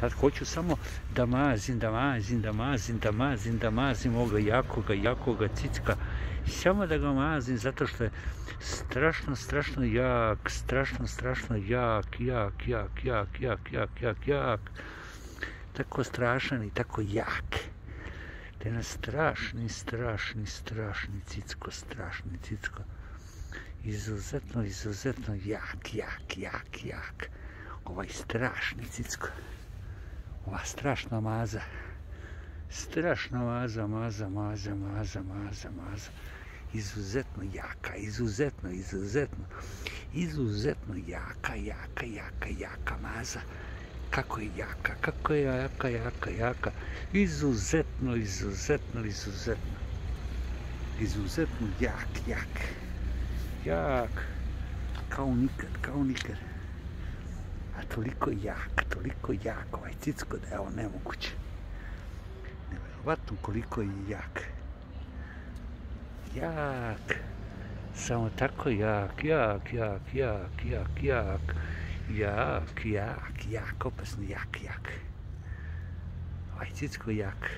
Sad hoću samo da mazim, da mazim, da mazim, da mazim, da mazim ovoga jakoga, jakoga cicka. Samo da ga mazim zato što je strašno, strašno jak, strašno, strašno jak, jak, jak, jak, jak, jak, jak, jak. Tako strašan i tako jak. Te na strašni, strašni, strašni cicko, strašni cicko. Izuzetno, izuzetno jak, jak, jak, jak. Ovaj strašni cicko ova strašna maza. Strašna maza, maza, maza, maza, maza, maza. Izuzetno jaka, izuzetno, izuzetno, izuzetno jaka, jaka, jaka, jaka maza. Kako je jaka, kako je jaka, jaka, jaka. Izuzetno, izuzetno, izuzetno. Izuzetno jak, jak. Jak. Kao nikad, kao nikad a toliko jak, toliko jak ovaj cicko da je ovo nemoguće. Nevjerovatno koliko je jak. Jak. Samo tako jak, jak, jak, jak, jak, jak. Jak, jak, jak, opasno jak, jak. Ovaj cicko jak.